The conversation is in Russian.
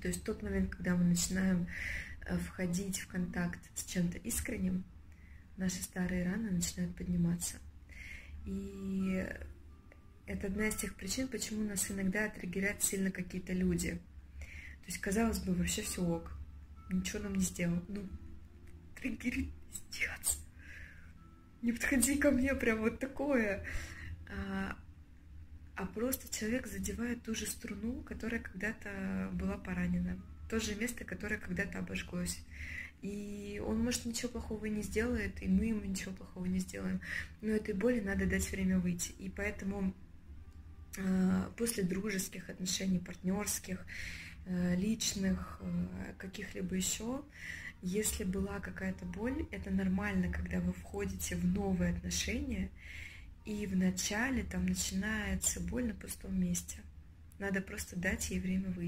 То есть тот момент, когда мы начинаем э, входить в контакт с чем-то искренним, наши старые раны начинают подниматься. И это одна из тех причин, почему нас иногда триггерят сильно какие-то люди. То есть, казалось бы, вообще все ок, ничего нам не сделал. Ну, триггерит пиздец. Не подходи ко мне, прям вот такое. А, просто человек задевает ту же струну, которая когда-то была поранена. То же место, которое когда-то обожглось. И он, может, ничего плохого не сделает, и мы ему ничего плохого не сделаем. Но этой боли надо дать время выйти. И поэтому э, после дружеских отношений, партнерских, э, личных, э, каких-либо еще, если была какая-то боль, это нормально, когда вы входите в новые отношения, и в начале там начинается боль на пустом месте. Надо просто дать ей время выйти.